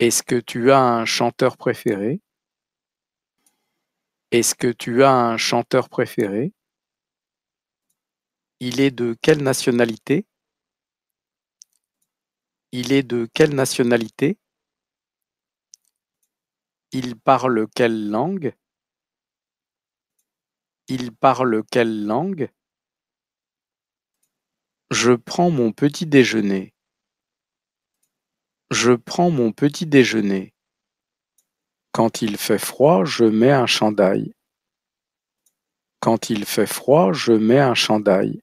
Est-ce que tu as un chanteur préféré? Est-ce que tu as un chanteur préféré? Il est de quelle nationalité? Il est de quelle nationalité? Il parle quelle langue? Il parle quelle langue? Je prends mon petit déjeuner. Je prends mon petit déjeuner. Quand il fait froid, je mets un chandail. Quand il fait froid, je mets un chandail.